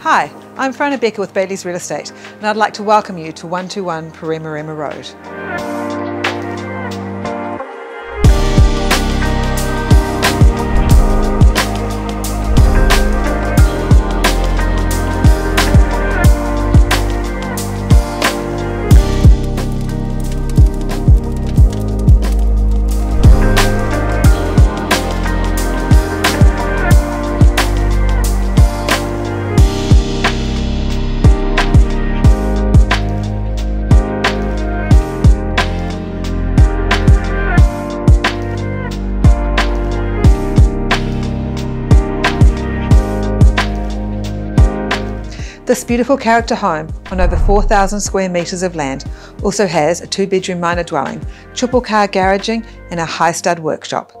Hi, I'm Frona Becker with Bayleys Real Estate and I'd like to welcome you to 121 Paremoremo Road. This beautiful character home on over 4,000 square metres of land also has a two bedroom minor dwelling, triple car garaging and a high stud workshop.